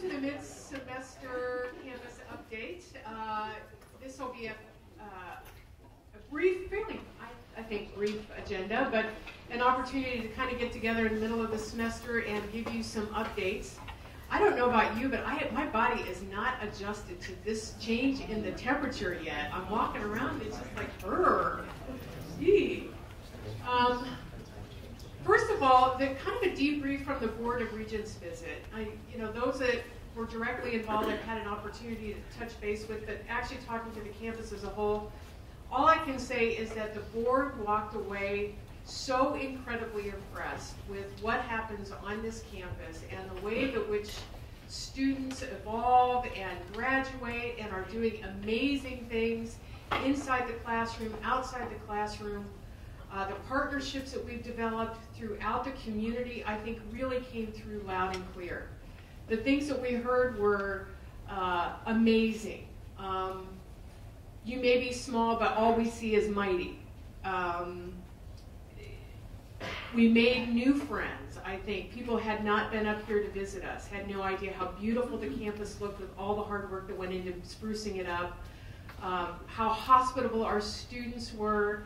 to the mid-semester campus update. Uh, this will be a, uh, a brief, fairly, I, I, think, brief agenda, but an opportunity to kind of get together in the middle of the semester and give you some updates. I don't know about you, but I, my body is not adjusted to this change in the temperature yet. I'm walking around, it's just like, brr. Um, first of all, the kind of a debrief from the Board of Regents visit. I, you know, those that were directly involved, I've had an opportunity to touch base with, but actually talking to the campus as a whole, all I can say is that the board walked away so incredibly impressed with what happens on this campus and the way that which students evolve and graduate and are doing amazing things inside the classroom, outside the classroom. Uh, the partnerships that we've developed throughout the community, I think, really came through loud and clear. The things that we heard were uh, amazing. Um, you may be small, but all we see is mighty. Um, we made new friends, I think. People had not been up here to visit us, had no idea how beautiful the campus looked with all the hard work that went into sprucing it up, um, how hospitable our students were.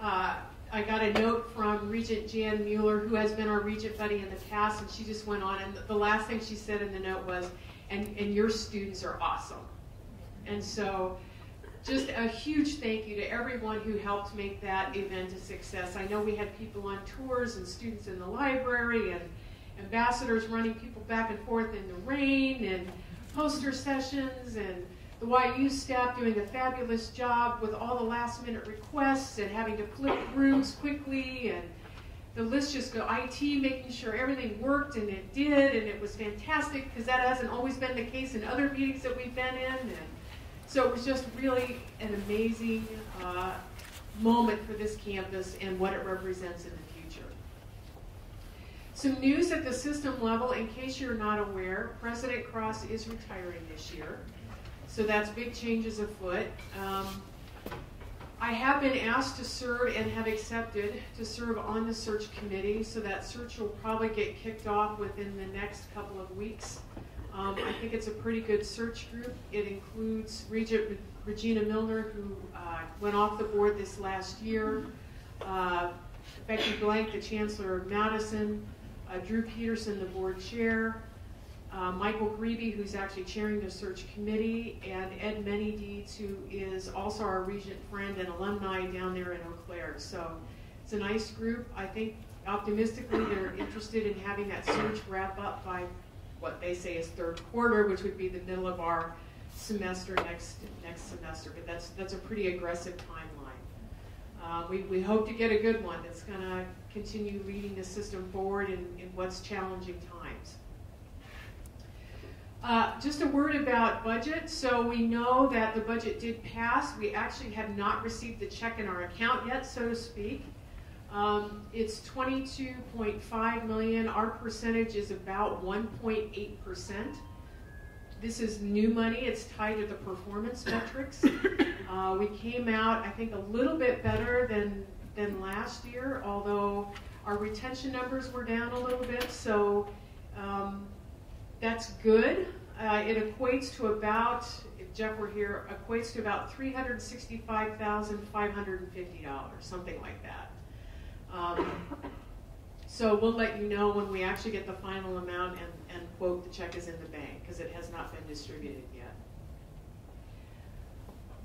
Uh, I got a note from Regent Jan Mueller, who has been our Regent buddy in the past, and she just went on, and the last thing she said in the note was, and, and your students are awesome. And so just a huge thank you to everyone who helped make that event a success. I know we had people on tours and students in the library and ambassadors running people back and forth in the rain and poster sessions and the YU staff doing a fabulous job with all the last minute requests and having to flip rooms quickly and the list just go IT making sure everything worked and it did and it was fantastic because that hasn't always been the case in other meetings that we've been in and so it was just really an amazing uh, moment for this campus and what it represents in the future. Some news at the system level, in case you're not aware, President Cross is retiring this year. So that's big changes afoot. Um, I have been asked to serve and have accepted to serve on the search committee, so that search will probably get kicked off within the next couple of weeks. Um, I think it's a pretty good search group. It includes Regent Regina Millner, who uh, went off the board this last year, uh, Becky Blank, the Chancellor of Madison, uh, Drew Peterson, the board chair, uh, Michael Grebe, who's actually chairing the search committee, and Ed Manydeeds, who is also our regent friend and alumni down there in Eau Claire. So it's a nice group. I think optimistically they're interested in having that search wrap up by what they say is third quarter, which would be the middle of our semester next next semester. But that's that's a pretty aggressive timeline. Uh, we, we hope to get a good one that's going to continue leading the system forward in, in what's challenging times. Uh, just a word about budget. So we know that the budget did pass. We actually have not received the check in our account yet, so to speak. Um, it's 22.5 million. Our percentage is about 1.8 percent. This is new money. It's tied to the performance metrics. Uh, we came out, I think, a little bit better than than last year, although our retention numbers were down a little bit. So um, that's good. Uh, it equates to about, if Jeff were here, equates to about $365,550, something like that. Um, so we'll let you know when we actually get the final amount and, and quote the check is in the bank because it has not been distributed.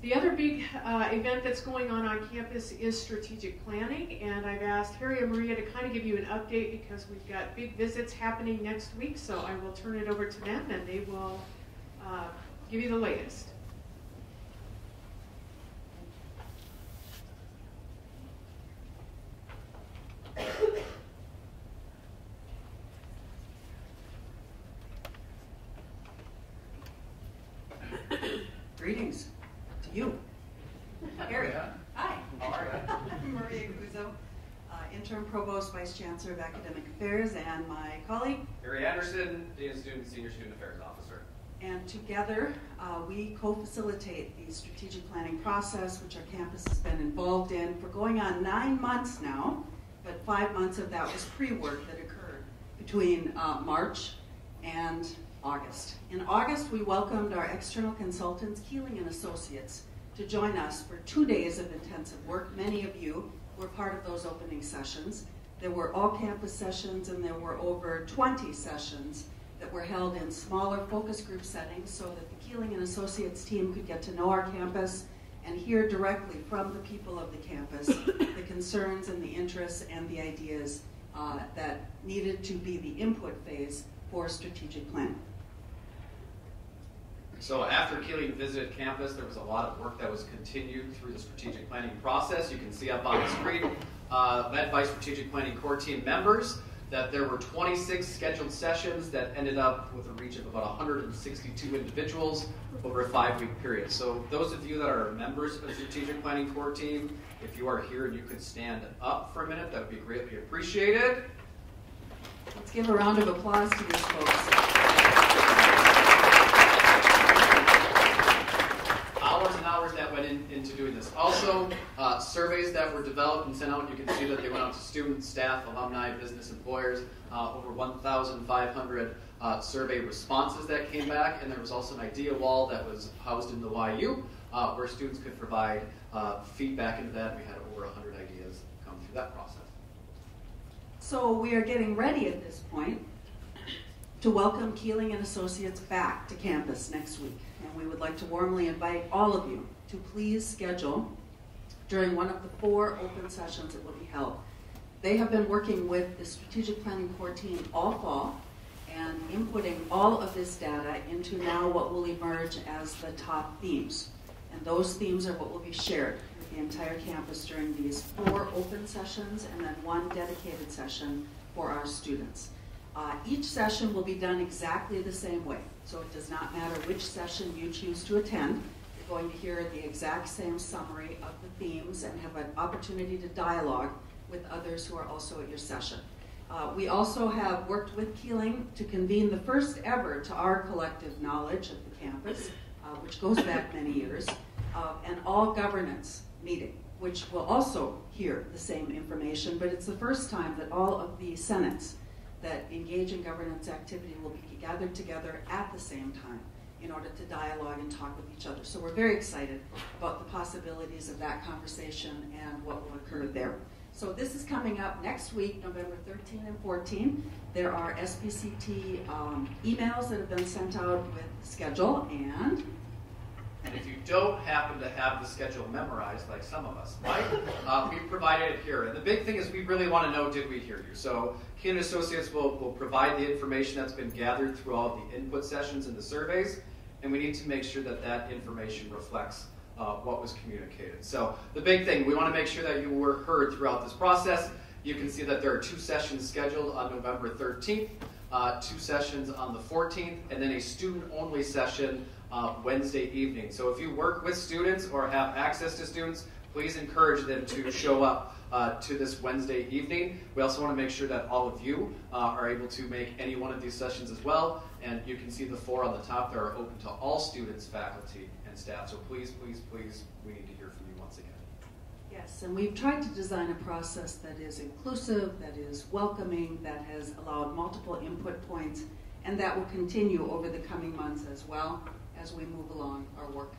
The other big uh, event that's going on on campus is strategic planning, and I've asked Harry and Maria to kind of give you an update because we've got big visits happening next week, so I will turn it over to them and they will uh, give you the latest. Greetings to you. Harry. Hi. How are you? Maria Cuzzo, uh, Interim Of Academic Affairs, and my colleague. Harry Anderson, Dean of Student Senior Student Affairs Officer. And together, uh, we co-facilitate the strategic planning process, which our campus has been involved in for going on nine months now, but five months of that was pre-work that occurred between uh, March and August. In August, we welcomed our external consultants, Keeling and Associates, to join us for two days of intensive work. Many of you were part of those opening sessions. There were all campus sessions and there were over 20 sessions that were held in smaller focus group settings so that the Keeling and Associates team could get to know our campus and hear directly from the people of the campus the concerns and the interests and the ideas uh, that needed to be the input phase for strategic planning. So after Keeling visited campus, there was a lot of work that was continued through the strategic planning process. You can see up on the screen, uh, by strategic planning core team members, that there were 26 scheduled sessions that ended up with a reach of about 162 individuals over a five-week period. So those of you that are members of the strategic planning core team, if you are here and you could stand up for a minute, that would be greatly appreciated. Let's give a round of applause to these folks. hours and hours that went in, into doing this. Also, uh, surveys that were developed and sent out, you can see that they went out to students, staff, alumni, business employers, uh, over 1,500 uh, survey responses that came back, and there was also an idea wall that was housed in the YU uh, where students could provide uh, feedback into that. We had over 100 ideas come through that process. So we are getting ready at this point to welcome Keeling and Associates back to campus next week. And we would like to warmly invite all of you to please schedule during one of the four open sessions that will be held. They have been working with the strategic planning core team all fall and inputting all of this data into now what will emerge as the top themes. And those themes are what will be shared with the entire campus during these four open sessions and then one dedicated session for our students. Uh, each session will be done exactly the same way, so it does not matter which session you choose to attend. Going to hear the exact same summary of the themes and have an opportunity to dialogue with others who are also at your session. Uh, we also have worked with Keeling to convene the first ever, to our collective knowledge of the campus, uh, which goes back many years, uh, an all governance meeting, which will also hear the same information, but it's the first time that all of the senates that engage in governance activity will be gathered together at the same time in order to dialogue and talk with each other. So we're very excited about the possibilities of that conversation and what will occur there. So this is coming up next week, November 13 and 14. There are SPCT um, emails that have been sent out with schedule and and if you don't happen to have the schedule memorized, like some of us might, uh, we provided it here. And the big thing is we really want to know, did we hear you? So Keeling Associates will, will provide the information that's been gathered through all the input sessions and the surveys, and we need to make sure that that information reflects uh, what was communicated. So the big thing, we want to make sure that you were heard throughout this process. You can see that there are two sessions scheduled on November 13th, uh, two sessions on the 14th, and then a student-only session uh, Wednesday evening. So if you work with students or have access to students, please encourage them to show up uh, to this Wednesday evening. We also want to make sure that all of you uh, are able to make any one of these sessions as well. And you can see the four on the top there are open to all students, faculty, and staff. So please, please, please, we need to hear from you once again. Yes, and we've tried to design a process that is inclusive, that is welcoming, that has allowed multiple input points, and that will continue over the coming months as well as we move along our work.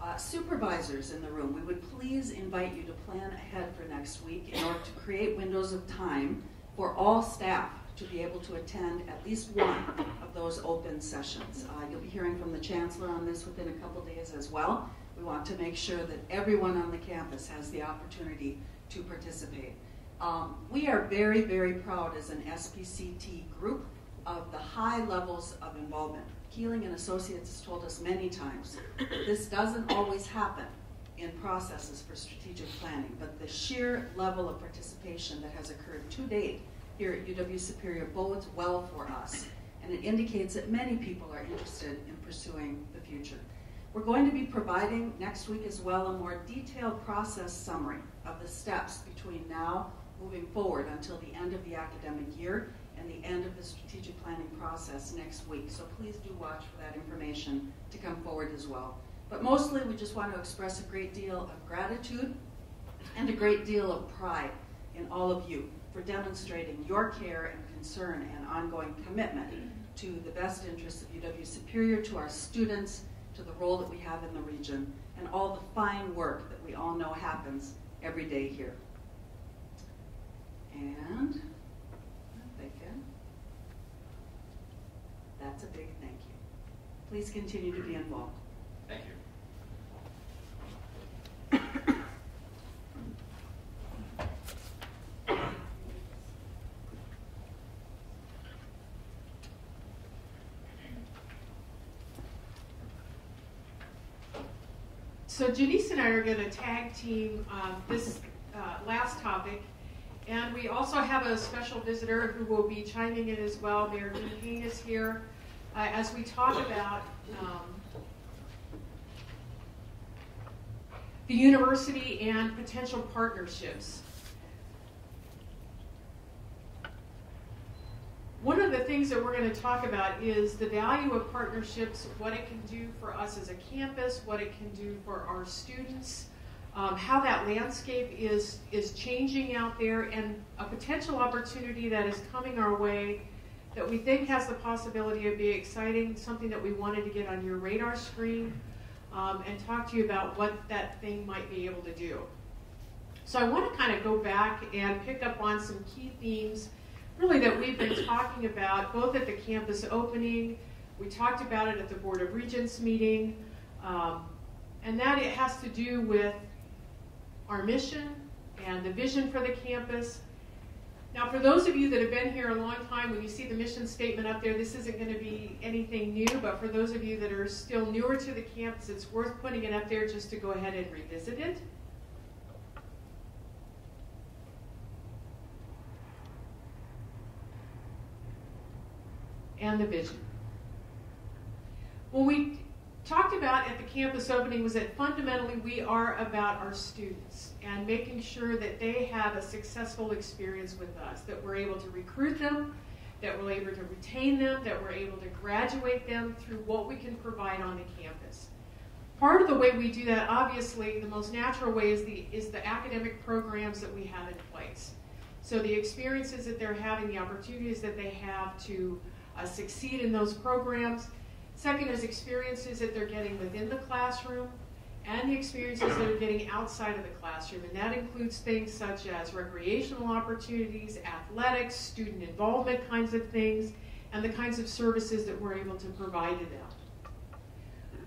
Uh, supervisors in the room, we would please invite you to plan ahead for next week in order to create windows of time for all staff to be able to attend at least one of those open sessions. Uh, you'll be hearing from the Chancellor on this within a couple days as well. We want to make sure that everyone on the campus has the opportunity to participate. Um, we are very, very proud as an SPCT group of the high levels of involvement. Keeling and Associates has told us many times this doesn't always happen in processes for strategic planning, but the sheer level of participation that has occurred to date here at UW Superior bodes well for us, and it indicates that many people are interested in pursuing the future. We're going to be providing next week as well a more detailed process summary of the steps between now moving forward until the end of the academic year and the end of the strategic planning process next week. So please do watch for that information to come forward as well. But mostly we just want to express a great deal of gratitude and a great deal of pride in all of you for demonstrating your care and concern and ongoing commitment to the best interests of UW Superior, to our students, to the role that we have in the region, and all the fine work that we all know happens every day here. And thank you. That's a big thank you. Please continue to be involved. Thank you. So Jenice and I are going to tag team uh, this uh, last topic. And we also have a special visitor who will be chiming in as well. Mayor Dean Payne is here uh, as we talk about um, the university and potential partnerships. One of the things that we're going to talk about is the value of partnerships, what it can do for us as a campus, what it can do for our students, um, how that landscape is, is changing out there, and a potential opportunity that is coming our way that we think has the possibility of being exciting, something that we wanted to get on your radar screen, um, and talk to you about what that thing might be able to do. So I want to kind of go back and pick up on some key themes really that we've been talking about both at the campus opening, we talked about it at the Board of Regents meeting, um, and that it has to do with our mission and the vision for the campus. Now, for those of you that have been here a long time, when you see the mission statement up there, this isn't going to be anything new, but for those of you that are still newer to the campus, it's worth putting it up there just to go ahead and revisit it. and the vision. What we talked about at the campus opening was that fundamentally we are about our students and making sure that they have a successful experience with us, that we're able to recruit them, that we're able to retain them, that we're able to graduate them through what we can provide on the campus. Part of the way we do that, obviously, the most natural way is the, is the academic programs that we have in place. So the experiences that they're having, the opportunities that they have to uh, succeed in those programs. Second is experiences that they're getting within the classroom and the experiences that are getting outside of the classroom. And that includes things such as recreational opportunities, athletics, student involvement kinds of things, and the kinds of services that we're able to provide to them.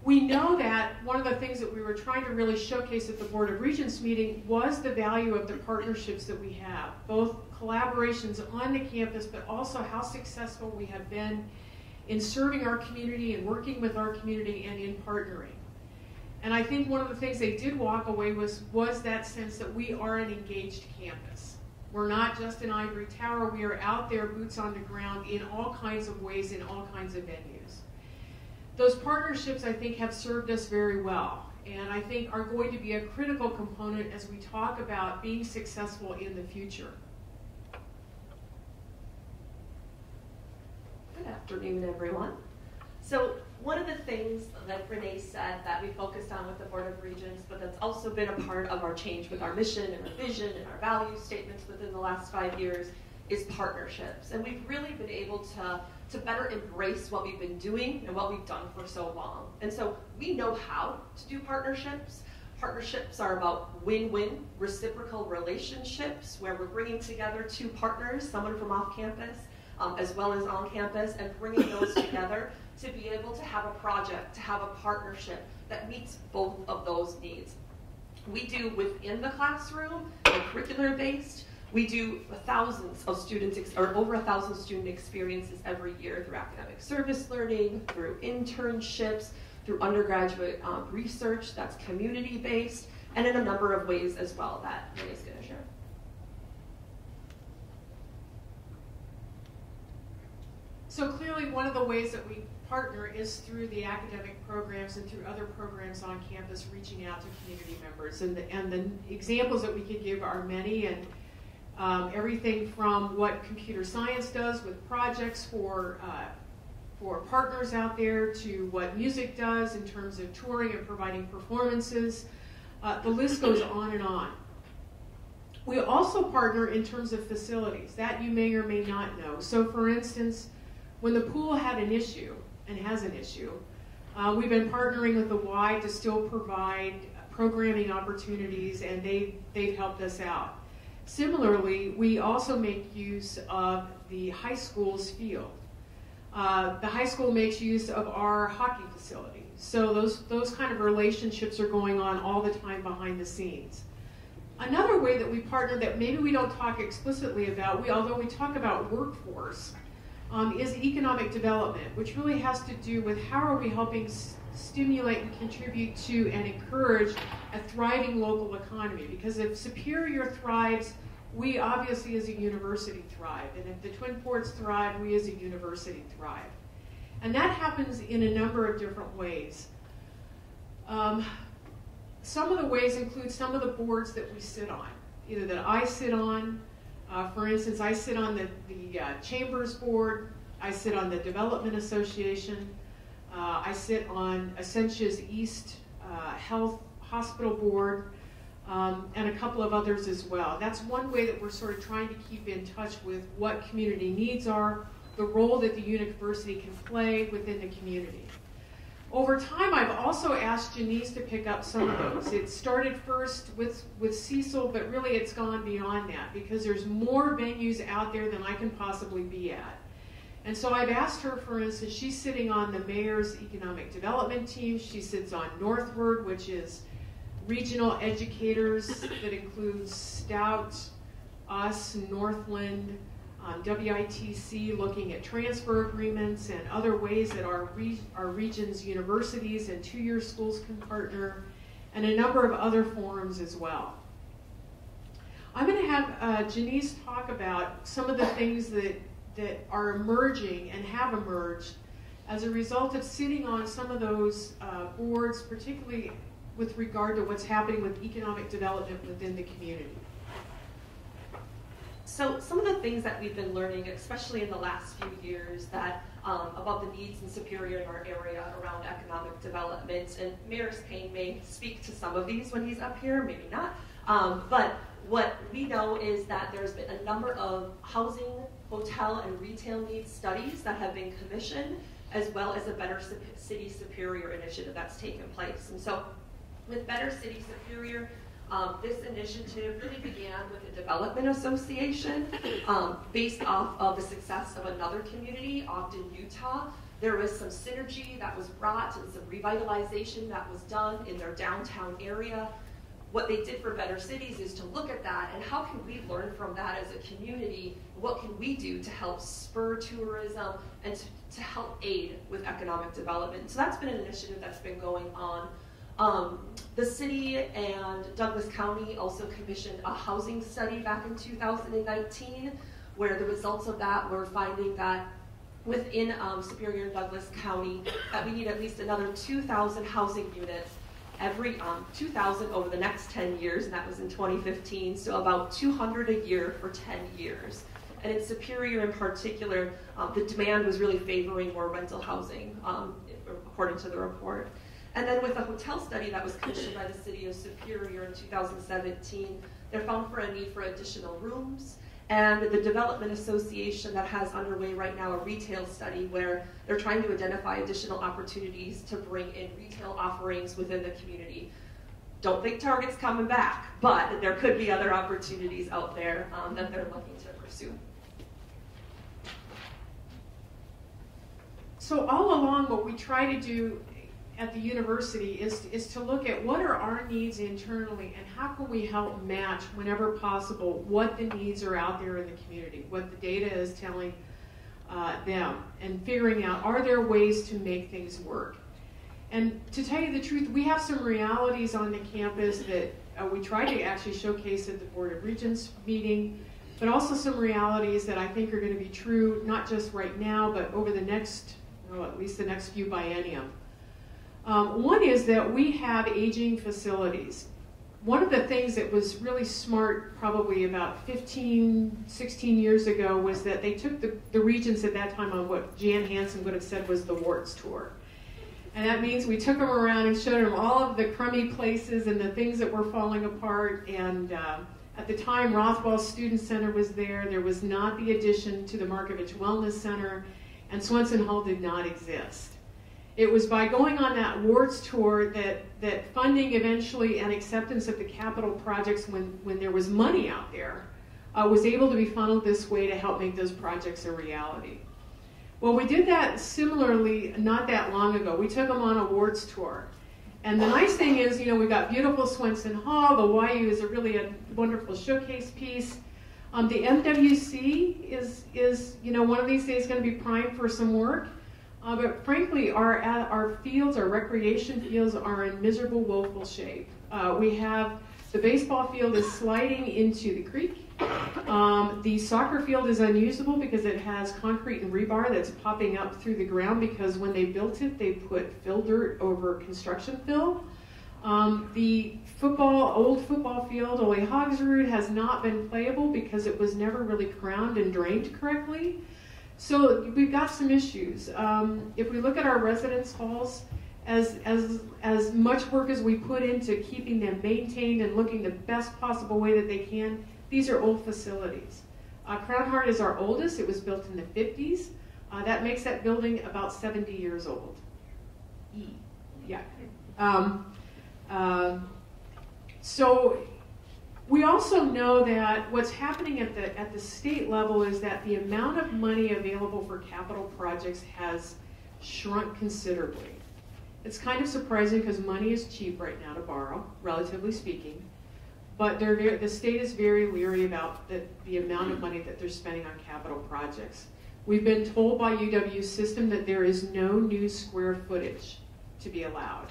We know that one of the things that we were trying to really showcase at the Board of Regents meeting was the value of the partnerships that we have, both collaborations on the campus, but also how successful we have been in serving our community and working with our community and in partnering. And I think one of the things they did walk away was was that sense that we are an engaged campus. We're not just an ivory tower, we are out there, boots on the ground, in all kinds of ways, in all kinds of venues. Those partnerships, I think, have served us very well, and I think are going to be a critical component as we talk about being successful in the future. Good afternoon, everyone. So one of the things that Renee said that we focused on with the Board of Regents, but that's also been a part of our change with our mission and our vision and our value statements within the last five years is partnerships. And we've really been able to, to better embrace what we've been doing and what we've done for so long. And so we know how to do partnerships. Partnerships are about win-win reciprocal relationships where we're bringing together two partners, someone from off campus um, as well as on campus, and bringing those together to be able to have a project, to have a partnership that meets both of those needs. We do within the classroom, curricular based. We do thousands of students, or over a thousand student experiences every year through academic service learning, through internships, through undergraduate um, research that's community based, and in a number of ways as well that Renee's going to share. So clearly, one of the ways that we partner is through the academic programs and through other programs on campus, reaching out to community members. And the, and the examples that we could give are many, and um, everything from what computer science does with projects for uh, for partners out there to what music does in terms of touring and providing performances. Uh, the list goes on and on. We also partner in terms of facilities. That you may or may not know. So, for instance, when the pool had an issue and has an issue, uh, we've been partnering with the Y to still provide programming opportunities, and they, they've helped us out. Similarly, we also make use of the high school's field. Uh, the high school makes use of our hockey facility. So those, those kind of relationships are going on all the time behind the scenes. Another way that we partner that maybe we don't talk explicitly about, we, although we talk about workforce, um, is economic development, which really has to do with how are we helping stimulate and contribute to and encourage a thriving local economy. Because if Superior thrives, we obviously as a university thrive. And if the Twin Ports thrive, we as a university thrive. And that happens in a number of different ways. Um, some of the ways include some of the boards that we sit on, either that I sit on. Uh, for instance, I sit on the, the uh, Chambers Board, I sit on the Development Association, uh, I sit on Essentia's East uh, Health Hospital Board, um, and a couple of others as well. That's one way that we're sort of trying to keep in touch with what community needs are, the role that the university can play within the community. Over time, I've also asked Jenice to pick up some of those. It started first with, with Cecil, but really it's gone beyond that because there's more venues out there than I can possibly be at. And so I've asked her, for instance, she's sitting on the mayor's economic development team. She sits on Northward, which is regional educators that includes Stout, us, Northland, um, WITC looking at transfer agreements and other ways that our, re- our region's universities and two-year schools can partner, and a number of other forums as well. I'm going to have uh, Jenice talk about some of the things that, that are emerging and have emerged as a result of sitting on some of those uh, boards, particularly with regard to what's happening with economic development within the community. So some of the things that we've been learning, especially in the last few years, that um, about the needs in Superior in our area around economic development, and Mayor Payne may speak to some of these when he's up here, maybe not. Um, but what we know is that there's been a number of housing, hotel, and retail needs studies that have been commissioned, as well as a Better City Superior initiative that's taken place. And so with Better City Superior, um, this initiative really began with a Development Association um, based off of the success of another community, Ogden, Utah. There was some synergy that was brought and some revitalization that was done in their downtown area. What they did for Better Cities is to look at that and how can we learn from that as a community? What can we do to help spur tourism and to, to help aid with economic development? So that's been an initiative that's been going on. Um, the city and Douglas County also commissioned a housing study back in 2019, where the results of that were finding that within um, Superior and Douglas County, that we need at least another 2,000 housing units every um, 2,000 over the next 10 years, and that was in 2015. So about 200 a year for 10 years. And in Superior, in particular, um, the demand was really favoring more rental housing, um, according to the report. And then with a hotel study that was commissioned by the city of Superior in 2017, they're found for a need for additional rooms. And the Development Association that has underway right now a retail study where they're trying to identify additional opportunities to bring in retail offerings within the community. Don't think Target's coming back, but there could be other opportunities out there um, that they're looking to pursue. So all along, what we try to do at the university is, is to look at what are our needs internally and how can we help match whenever possible what the needs are out there in the community, what the data is telling uh, them, and figuring out are there ways to make things work. And to tell you the truth, we have some realities on the campus that uh, we tried to actually showcase at the Board of Regents meeting, but also some realities that I think are going to be true not just right now, but over the next, well, at least the next few biennium. Um, one is that we have aging facilities. One of the things that was really smart, probably about 15, 16 years ago, was that they took the, the regents at that time on what Jan Hansen would have said was the warts tour. And that means we took them around and showed them all of the crummy places and the things that were falling apart. And uh, at the time, Rothwell Student Center was there. There was not the addition to the Marcovich Wellness Center. and Swenson Hall did not exist. It was by going on that wards tour that, that funding eventually and acceptance of the capital projects when, when there was money out there uh, was able to be funneled this way to help make those projects a reality. Well, we did that similarly not that long ago. We took them on a wards tour. And the nice thing is, you know, we got beautiful Swenson Hall. The YU is a really a wonderful showcase piece. Um, the MWC is, is, you know, one of these days going to be primed for some work. Uh, but frankly, our, our fields, our recreation fields, are in miserable, woeful shape. Uh, we have the baseball field is sliding into the creek. Um, the soccer field is unusable because it has concrete and rebar that's popping up through the ground because when they built it, they put fill dirt over construction fill. Um, the football, old football field, Ole Hogsrud, has not been playable because it was never really crowned and drained correctly. So we've got some issues. Um, if we look at our residence halls, as, as, as much work as we put into keeping them maintained and looking the best possible way that they can, these are old facilities. Uh, Crownhart is our oldest. It was built in the 50s. Uh, that makes that building about 70 years old. E. Yeah. Um, uh, so we also know that what's happening at the at the state level is that the amount of money available for capital projects has shrunk considerably. It's kind of surprising because money is cheap right now to borrow, relatively speaking. But very, the state is very leery about the, the amount of money that they're spending on capital projects. We've been told by UW system that there is no new square footage to be allowed.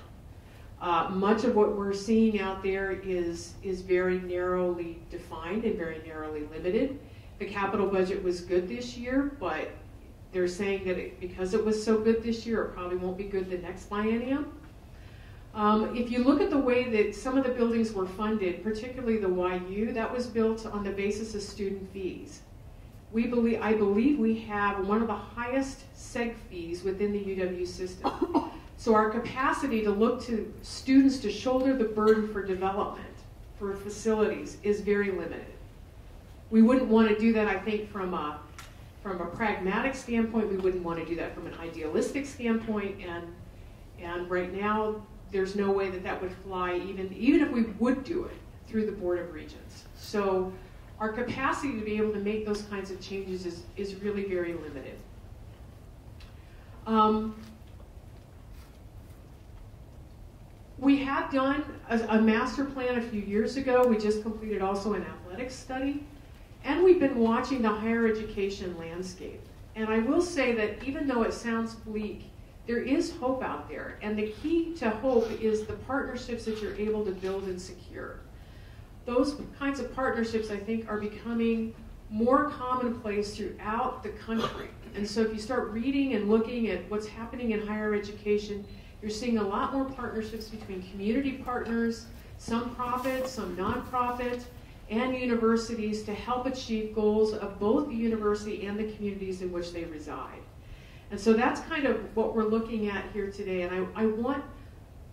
Uh, much of what we're seeing out there is, is very narrowly defined and very narrowly limited. The capital budget was good this year, but they're saying that it, because it was so good this year, it probably won't be good the next biennium. Um, if you look at the way that some of the buildings were funded, particularly the YU, that was built on the basis of student fees. We believe, I believe we have one of the highest seg fees within the UW system. So our capacity to look to students to shoulder the burden for development for facilities is very limited. We wouldn't want to do that, I think, from a, from a pragmatic standpoint. We wouldn't want to do that from an idealistic standpoint. And, and right now, there's no way that that would fly even, even if we would do it through the Board of Regents. So our capacity to be able to make those kinds of changes is, is really very limited. Um, we have done a, a, master plan a few years ago. We just completed also an athletics study. And we've been watching the higher education landscape. And I will say that even though it sounds bleak, there is hope out there. And the key to hope is the partnerships that you're able to build and secure. Those kinds of partnerships, I think, are becoming more commonplace throughout the country. And so if you start reading and looking at what's happening in higher education, you're seeing a lot more partnerships between community partners, some profit, some nonprofit, and universities to help achieve goals of both the university and the communities in which they reside. And so that's kind of what we're looking at here today. And I, I want,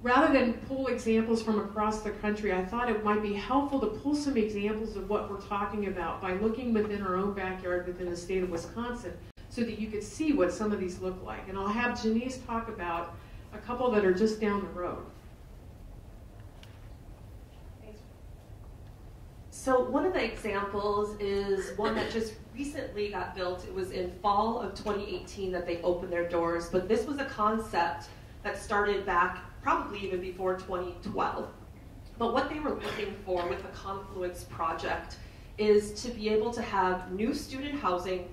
rather than pull examples from across the country, I thought it might be helpful to pull some examples of what we're talking about by looking within our own backyard within the state of Wisconsin so that you could see what some of these look like. And I'll have Jenice talk about a couple that are just down the road. So one of the examples is one that just recently got built. It was in fall of 2018 that they opened their doors, but this was a concept that started back probably even before 2012. But what they were looking for with the Confluence project is to be able to have new student housing,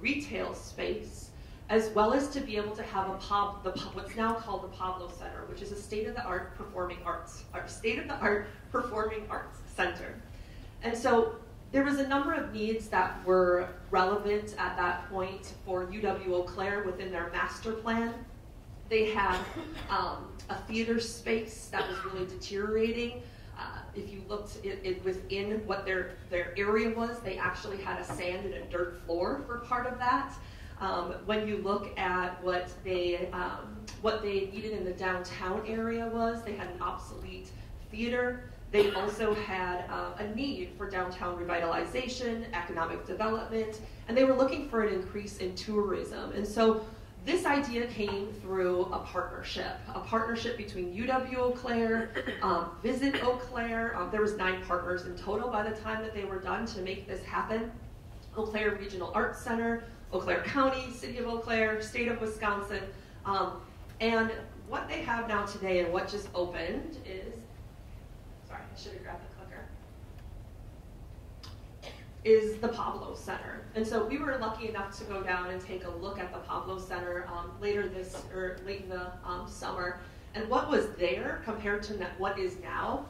retail space, as well as to be able to have a pub, the what's now called the Pablo Center, which is a state-of-the-art performing arts, state-of-the-art performing arts center. And so there was a number of needs that were relevant at that point for UW Eau Claire within their master plan. They had um, a theater space that was really deteriorating. Uh, if you looked it, it within what their, their area was, they actually had a sand and a dirt floor for part of that. Um, when you look at what they um, what they needed in the downtown area was, they had an obsolete theater. They also had uh, a need for downtown revitalization, economic development, and they were looking for an increase in tourism. And so this idea came through a partnership, a partnership between UW Eau Claire, um, Visit Eau Claire. Um, there was nine partners in total by the time that they were done to make this happen. Eau Claire Regional Arts Center, Eau Claire County, City of Eau Claire, State of Wisconsin. Um, and what they have now today and what just opened is, sorry, I should have grabbed the clicker, is the Pablo Center. And so we were lucky enough to go down and take a look at the Pablo Center um, later this, or late in the um, summer. And what was there compared to what is now,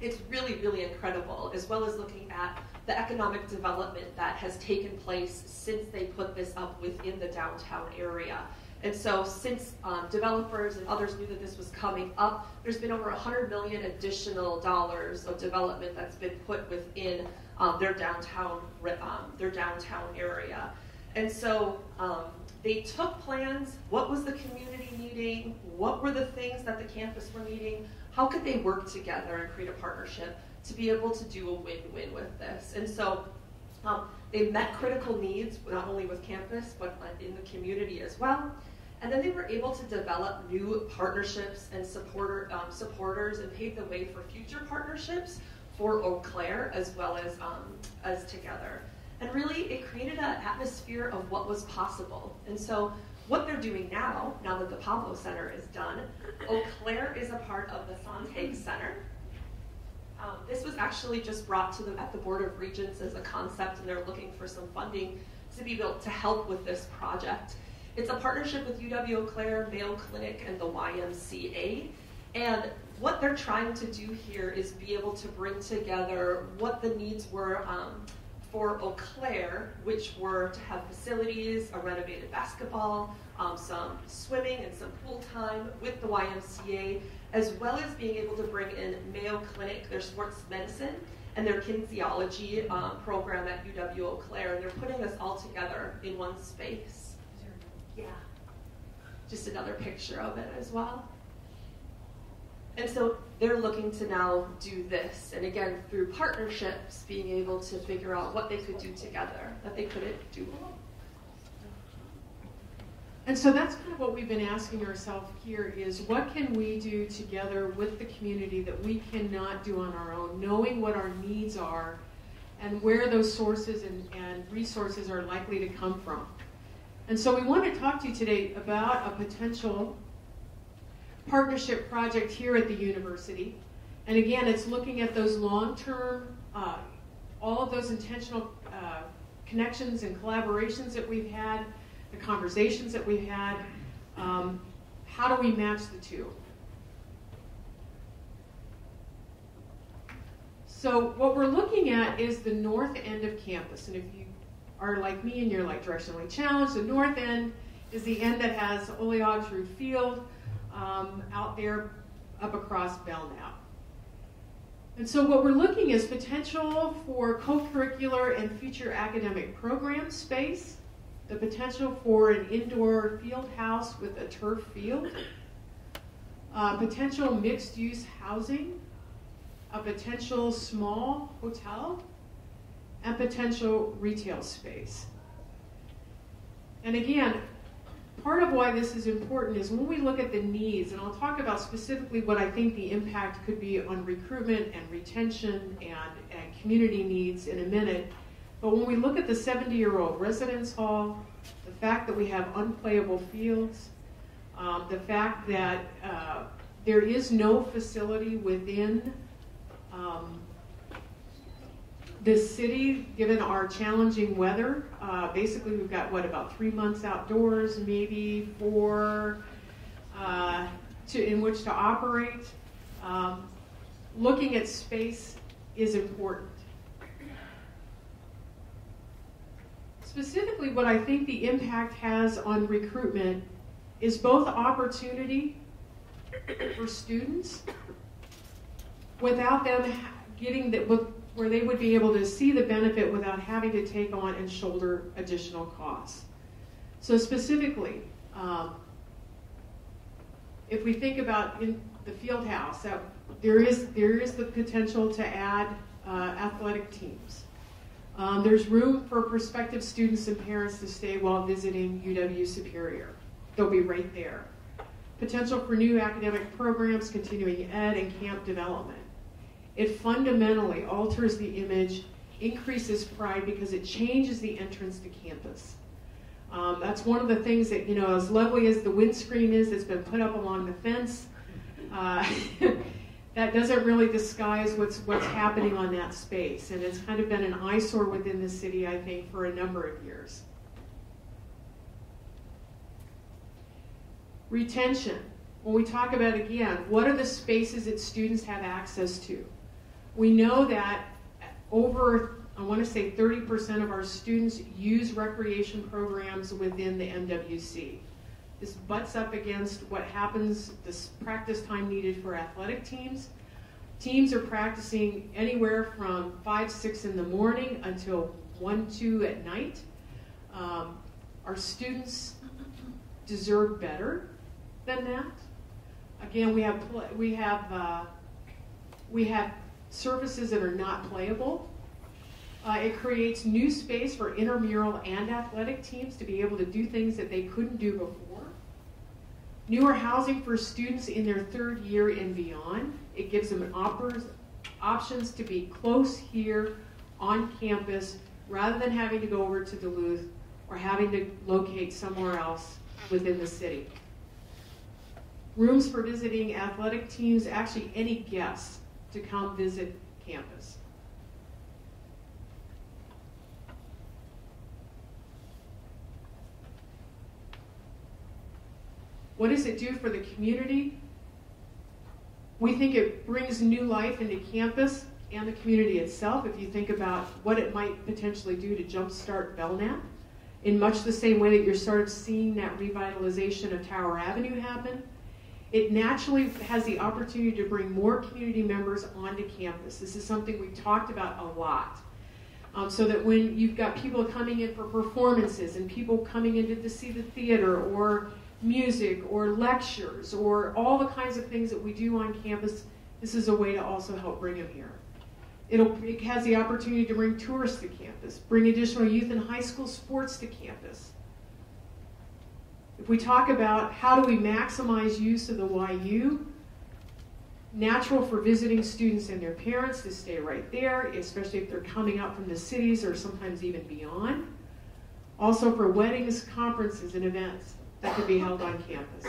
it's really, really incredible, as well as looking at the economic development that has taken place since they put this up within the downtown area. And so since um, developers and others knew that this was coming up, there's been over 100 million additional dollars of development that's been put within um, their downtown um, their downtown area. And so um, they took plans. What was the community needing? What were the things that the campus were needing? How could they work together and create a partnership to be able to do a win-win with this? And so um, they met critical needs not only with campus but in the community as well. And then they were able to develop new partnerships and supporter, um, supporters and pave the way for future partnerships for Eau Claire as well as, um, as together. And really, it created an atmosphere of what was possible. And so, what they're doing now, now that the Pablo Center is done, Eau Claire is a part of the Sonnentag Center. Um, this was actually just brought to them at the Board of Regents as a concept, and they're looking for some funding to be built to help with this project. It's a partnership with UW Eau Claire, Mayo Clinic, and the YMCA. And what they're trying to do here is be able to bring together what the needs were um, for Eau Claire, which were to have facilities, a renovated basketball, um, some swimming and some pool time with the YMCA, as well as being able to bring in Mayo Clinic, their sports medicine, and their kinesiology um, program at UW Eau Claire. And they're putting this all together in one space. Yeah. Just another picture of it as well. And so they're looking to now do this. And again, through partnerships, being able to figure out what they could do together that they couldn't do alone. And so that's kind of what we've been asking ourselves here is what can we do together with the community that we cannot do on our own, knowing what our needs are and where those sources and, and resources are likely to come from. And so we want to talk to you today about a potential partnership project here at the university. And again, it's looking at those long-term, uh, all of those intentional uh, connections and collaborations that we've had, the conversations that we've had. Um, how do we match the two? So what we're looking at is the north end of campus. And if you are like me and you're like directionally challenged, the north end is the end that has Ole Ogsrud Field, um, out there up across Belknap. And so what we're looking is potential for co-curricular and future academic program space, the potential for an indoor field house with a turf field, uh, potential mixed-use housing, a potential small hotel, and potential retail space. And again, part of why this is important is when we look at the needs, and I'll talk about specifically what I think the impact could be on recruitment and retention and, and community needs in a minute. But when we look at the 70 year old residence hall, the fact that we have unplayable fields, um, the fact that uh, there is no facility within um, this city, given our challenging weather, uh, basically we've got what about three months outdoors, maybe four uh, to in which to operate. Um, looking at space is important. Specifically, what I think the impact has on recruitment is both opportunity for students without them getting the, where they would be able to see the benefit without having to take on and shoulder additional costs. So specifically, um, if we think about in the field house, that there is there is the potential to add uh, athletic teams. Um, there's room for prospective students and parents to stay while visiting UW Superior. they'll be right there. Potential for new academic programs, continuing ed, and camp development. It fundamentally alters the image, increases pride because it changes the entrance to campus. Um, that's one of the things that, you know, as lovely as the windscreen is that's been put up along the fence, uh, that doesn't really disguise what's, what's happening on that space. And it's kind of been an eyesore within the city, I think, for a number of years. Retention. When we talk about, again, what are the spaces that students have access to? We know that over I want to say 30% of our students use recreation programs within the MWC. This butts up against what happens, this practice time needed for athletic teams. Teams are practicing anywhere from 5, 6 in the morning until 1, 2 at night. Um, our students deserve better than that. Again, we have, we have, uh, we have surfaces that are not playable. Uh, it creates new space for intramural and athletic teams to be able to do things that they couldn't do before. Newer housing for students in their third year and beyond. It gives them options to be close here on campus rather than having to go over to Duluth or having to locate somewhere else within the city. Rooms for visiting athletic teams, actually any guests to come visit campus. What does it do for the community? We think it brings new life into campus and the community itself if you think about what it might potentially do to jumpstart Belknap. In much the same way that you're sort of seeing that revitalization of Tower Avenue happen, it naturally has the opportunity to bring more community members onto campus. This is something we've talked about a lot. Um, so that when you've got people coming in for performances and people coming in to see the theater or music or lectures or all the kinds of things that we do on campus, this is a way to also help bring them here. It'll, it has the opportunity to bring tourists to campus, bring additional youth and high school sports to campus. If we talk about how do we maximize use of the YU, natural for visiting students and their parents to stay right there, especially if they're coming out from the cities or sometimes even beyond. Also for weddings, conferences, and events that could be held on campus.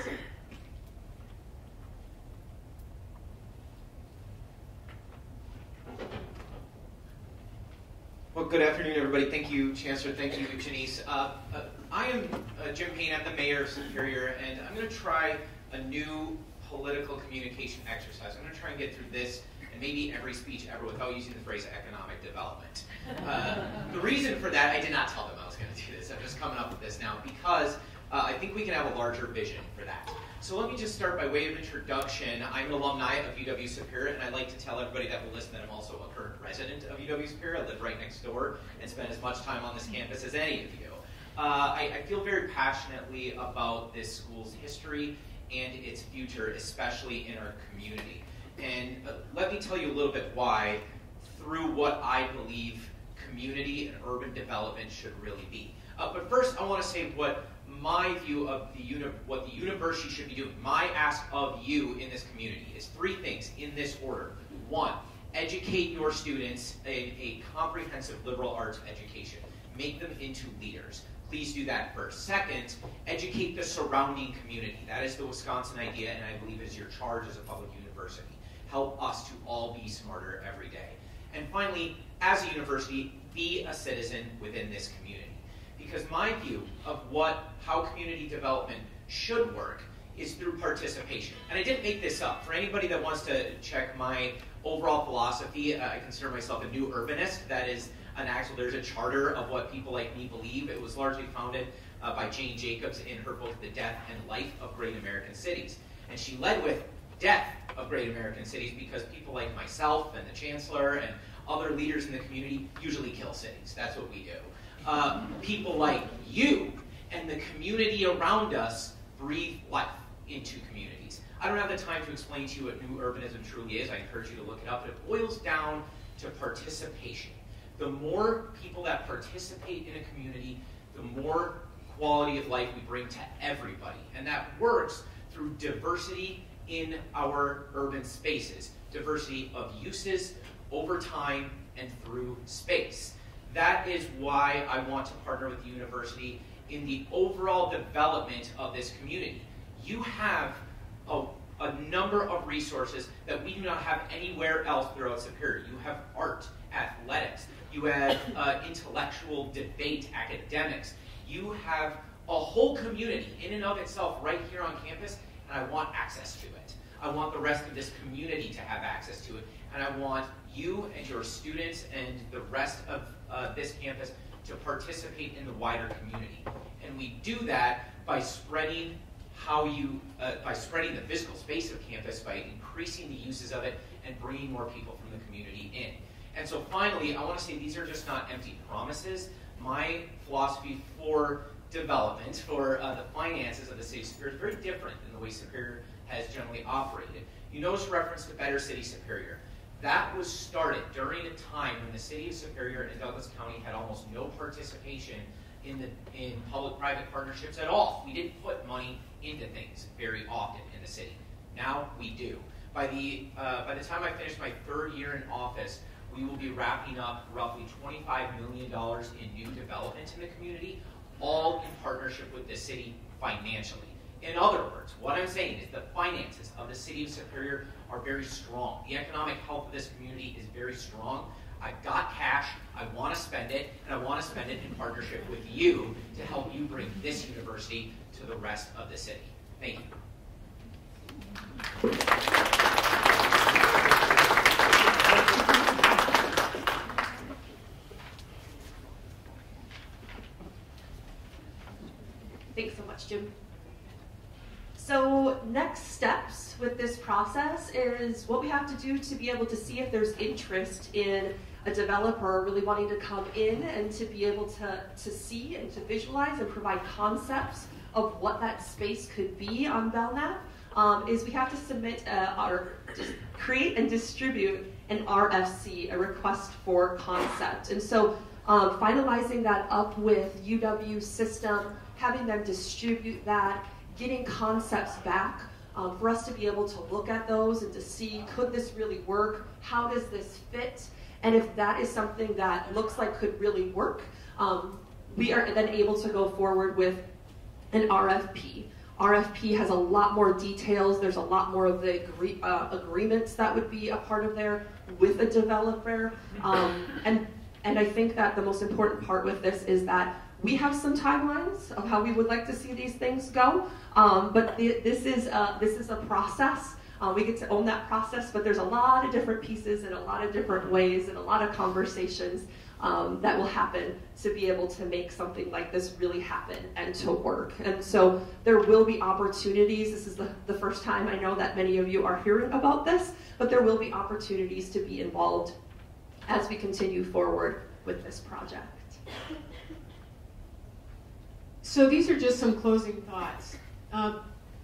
Well, good afternoon, everybody. Thank you, Chancellor. Thank you, Jenice. Uh, uh, I am uh, Jim Paine. I'm the mayor of Superior, and I'm going to try a new political communication exercise. I'm going to try and get through this and maybe every speech ever without using the phrase economic development. Uh, the reason for that, I did not tell them I was going to do this. I'm just coming up with this now because uh, I think we can have a larger vision for that. So let me just start by way of introduction. I'm an alumni of UW Superior, and I'd like to tell everybody that will listen that I'm also a current resident of UW Superior. I live right next door and spend as much time on this campus as any of you. Uh, I, I feel very passionately about this school's history and its future, especially in our community. And uh, let me tell you a little bit why through what I believe community and urban development should really be. Uh, but first, I want to say what my view of the uni- what the university should be doing. My ask of you in this community is three things in this order. One, educate your students in a comprehensive liberal arts education. Make them into leaders. Please do that first. Second, educate the surrounding community. That is the Wisconsin idea, and I believe is your charge as a public university. Help us to all be smarter every day. And finally, as a university, be a citizen within this community because my view of what how community development should work is through participation. And I didn't make this up. For anybody that wants to check my overall philosophy, uh, I consider myself a new urbanist. That is an actual, there's a charter of what people like me believe. It was largely founded uh, by Jane Jacobs in her book, The Death and Life of Great American Cities. And she led with death of great American cities because people like myself and the chancellor and other leaders in the community usually kill cities. That's what we do uh, people like you and the community around us breathe life into communities. I don't have the time to explain to you what new urbanism truly is. I encourage you to look it up. But it boils down to participation. The more people that participate in a community, the more quality of life we bring to everybody. And that works through diversity in our urban spaces, diversity of uses over time and through space. That is why I want to partner with the university in the overall development of this community. You have a, a number of resources that we do not have anywhere else throughout Superior. You have art, athletics, you have uh, intellectual debate, academics. You have a whole community in and of itself right here on campus, and I want access to it. I want the rest of this community to have access to it, and I want you and your students and the rest of uh, this campus to participate in the wider community. And we do that by spreading how you, uh, by spreading the physical space of campus, by increasing the uses of it, and bringing more people from the community in. And so finally, I want to say these are just not empty promises. My philosophy for development, for uh, the finances of the city of Superior is very different than the way Superior has generally operated. You notice reference to Better City Superior. That was started during a time when the city of Superior and Douglas County had almost no participation in the in public-private partnerships at all. We didn't put money into things very often in the city. Now we do. By the uh, by the time I finish my third year in office, we will be wrapping up roughly $25 million in new development in the community, all in partnership with the city financially. In other words, what I'm saying is the finances of the city of Superior are very strong. The economic health of this community is very strong. I've got cash, I want to spend it, and I want to spend it in partnership with you to help you bring this university to the rest of the city. Thank you. Thanks so much, Jim. So next steps with this process is what we have to do to be able to see if there's interest in a developer really wanting to come in and to be able to, to see and to visualize and provide concepts of what that space could be on Belknap um, is we have to submit uh, our, create and distribute an RFC, a request for concept. And so um, finalizing that up with UW system, having them distribute that, getting concepts back um, for us to be able to look at those and to see could this really work? How does this fit? And if that is something that looks like could really work, um, we are then able to go forward with an RFP. RFP has a lot more details. There's a lot more of the agree, uh, agreements that would be a part of there with a developer. Um, and, and I think that the most important part with this is that we have some timelines of how we would like to see these things go, um, but th this is a, this is a process. Uh, we get to own that process, but there's a lot of different pieces and a lot of different ways and a lot of conversations um, that will happen to be able to make something like this really happen and to work. And so there will be opportunities. This is the, the first time I know that many of you are hearing about this, but there will be opportunities to be involved as we continue forward with this project. So these are just some closing thoughts. Um,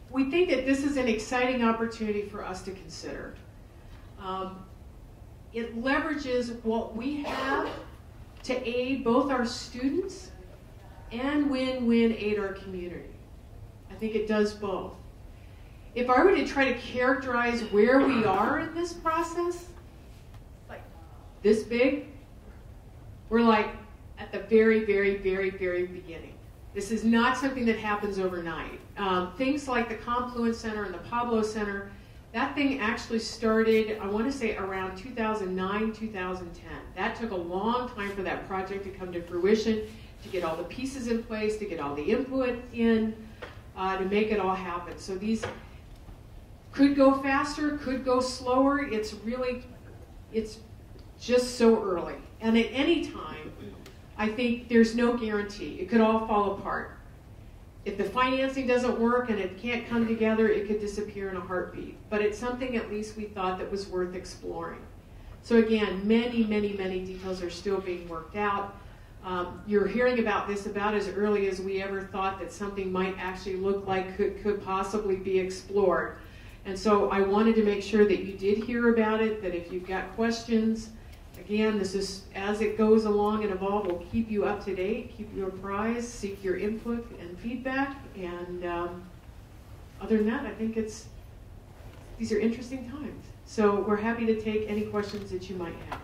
we think that this is an exciting opportunity for us to consider. Um, it leverages what we have to aid both our students and win-win aid our community. I think it does both. If I were to try to characterize where we are in this process, like this big, we're like at the very, very, very, very beginning. This is not something that happens overnight. Um, things like the Confluence Center and the Pablo Center, that thing actually started, I want to say around 2009, 2010. That took a long time for that project to come to fruition, to get all the pieces in place, to get all the input in, uh, to make it all happen. So these could go faster, could go slower. It's really, it's just so early. And at any time, I think there's no guarantee. It could all fall apart. If the financing doesn't work and it can't come together, it could disappear in a heartbeat. But it's something at least we thought that was worth exploring. So again, many, many, many details are still being worked out. Um, you're hearing about this about as early as we ever thought that something might actually look like could, could possibly be explored. And so I wanted to make sure that you did hear about it, that if you've got questions, again, this is as it goes along and evolve. We'll keep you up to date, keep you apprised, seek your input and feedback. And um, other than that, I think it's these are interesting times. So we're happy to take any questions that you might have.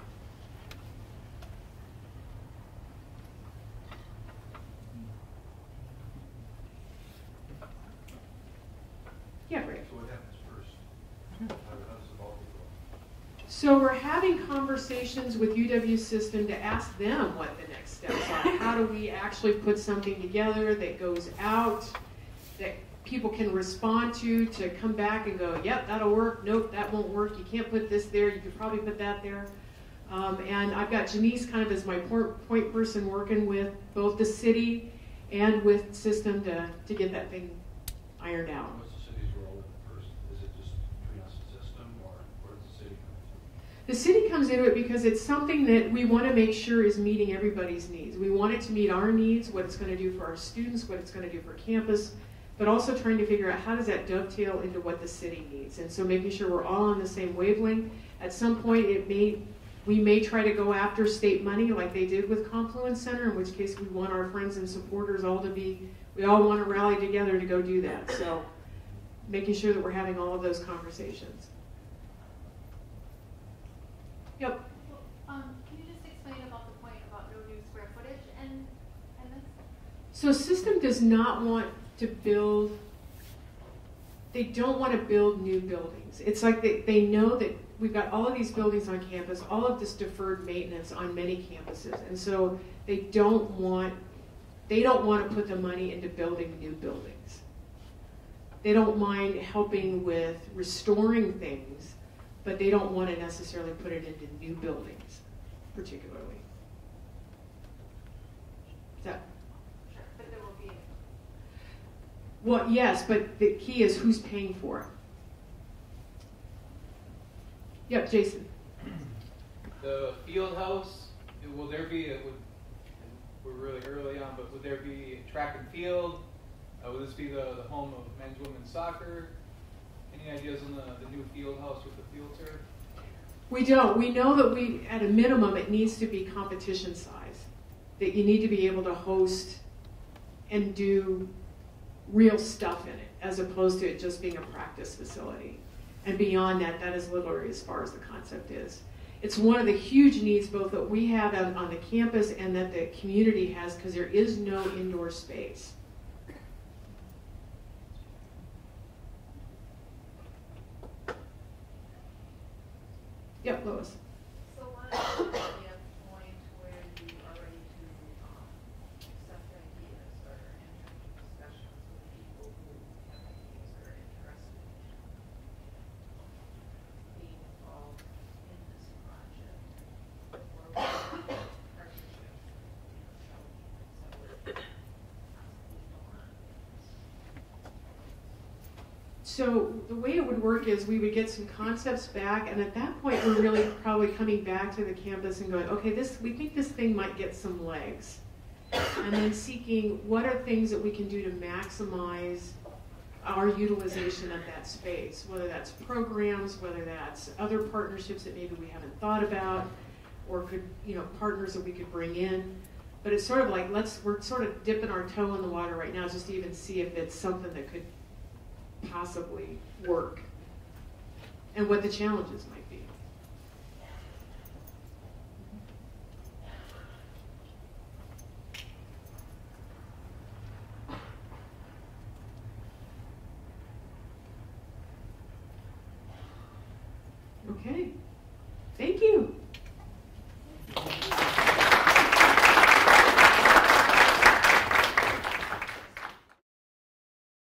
Yeah, Ray. So what happens first? How how does the ball go? So we're having conversations with UW System to ask them what the next steps are. How do we actually put something together that goes out, that people can respond to, to come back and go, yep, that'll work, nope, that won't work, you can't put this there, you could probably put that there. Um, and I've got Jenice kind of as my point person working with both the city and with System to, to get that thing ironed out. What's the city's role in it first? Is it just between us and system, or where does the city come The city comes into it because it's something that we want to make sure is meeting everybody's needs. We want it to meet our needs, what it's going to do for our students, what it's going to do for campus, but also trying to figure out how does that dovetail into what the city needs. And so making sure we're all on the same wavelength. At some point, it may we may try to go after state money like they did with Confluence Center, in which case we want our friends and supporters all to be, we all want to rally together to go do that. So making sure that we're having all of those conversations. Yep. Well, Um, can you just explain about the point about no new square footage and, and this? So system does not want to build, they don't want to build new buildings. It's like they, they know that we've got all of these buildings on campus, all of this deferred maintenance on many campuses. And so they don't want, they don't want to put the money into building new buildings. They don't mind helping with restoring things, but they don't want to necessarily put it into new buildings particularly. Is that Sure. But there will be, Well, yes, but the key is who's paying for it. Yep, Jason. The field house, will there be, a- would- we're really early on, but would there be a track and field? Uh, Will this be the, the home of men's, women's soccer? Any ideas on the, the new field house with the field turf? We don't. We know that we, at a minimum, it needs to be competition size. That you need to be able to host and do real stuff in it, as opposed to it just being a practice facility. And beyond that, that is literally as far as the concept is. It's one of the huge needs both that we have on, on the campus and that the community has because there is no indoor space. Yep, Lois. So one of the at a point where you are ready to, um, accept ideas or enter into discussions with people who have ideas or are interested in being involved in this project. Or partnership, you know, showing that we're constantly going on. So the way it would work is we would get some concepts back, and at that point, we're really probably coming back to the campus and going, okay, this we think this thing might get some legs, and then seeking what are things that we can do to maximize our utilization of that space, whether that's programs, whether that's other partnerships that maybe we haven't thought about, or could you know partners that we could bring in. But it's sort of like let's we're sort of dipping our toe in the water right now just to even see if it's something that could possibly work. And what the challenges might